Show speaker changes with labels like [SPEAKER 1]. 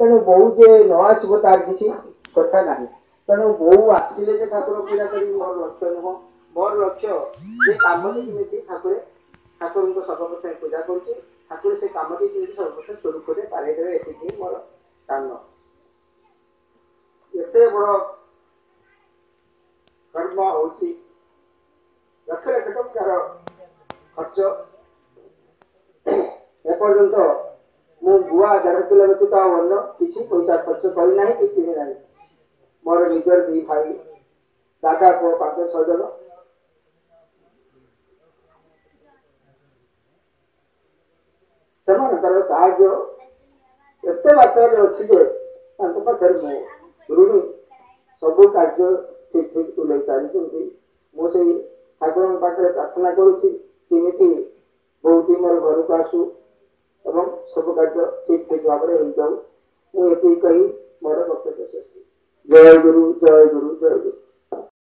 [SPEAKER 1] ତେଣୁ ବୋଉ ଯେ ନ ଆସିବ ତାର କିଛି କଥା ନାହିଁ ତେଣୁ ବୋଉ ଆସିଲେ ଯେ ଠାକୁର ପୂଜା କରିବି ମୋର ଲକ୍ଷ୍ୟ ନୁହଁ ମୋର ଲକ୍ଷ୍ୟ ସେ କାମ କାମଟି ଯେମିତି ଠାକୁର ଠାକୁରଙ୍କ ସର୍ବପ୍ରଥମେ ପୂଜା କରୁଛି ଠାକୁର ସେ କାମ କାମଟି ଯେମିତି ସର୍ବପ୍ରଥମେ ସ୍ୱରୂପରେ ପାରେଇ ଦେବେ ଏତିକି ମୋର କାମ ଏତେ ବଡ଼ କର୍ମ ହଉଛି ଲକ୍ଷ ଲକ୍ଷ ଟଙ୍କାର ଖର୍ଚ୍ଚ ଏପର୍ଯ୍ୟନ୍ତ હું ભૂવા ધરતુલે નતુતા વન્ન કિછી પૈસા ખર્ચ કરી નહીં કે કિણી નહીં ମୋର ନିଜର ଦୁଇ ଭାଇ ଦାଦା ପୁଅ ପାଞ୍ଚ ଛଅ ଜଣ ସେମାନଙ୍କର ସାହାଯ୍ୟ ଏତେ ମାତ୍ରାରେ ଅଛି ଯେ ତାଙ୍କ ପାଖରେ ମୁଁ ଋଣୀ ସବୁ କାର୍ଯ୍ୟ ଠିକ୍ ଠିକ୍ ତୁଲେଇ ସାରିଛନ୍ତି ମୁଁ ସେଇ ଠାକୁରଙ୍କ ପାଖରେ ପ୍ରାର୍ଥନା କରୁଛି କେମିତି ବୋଉଟି ମୋର ଘରକୁ ଆସୁ ठीक जाऊ जय गुरु जय गुरु जय गुरु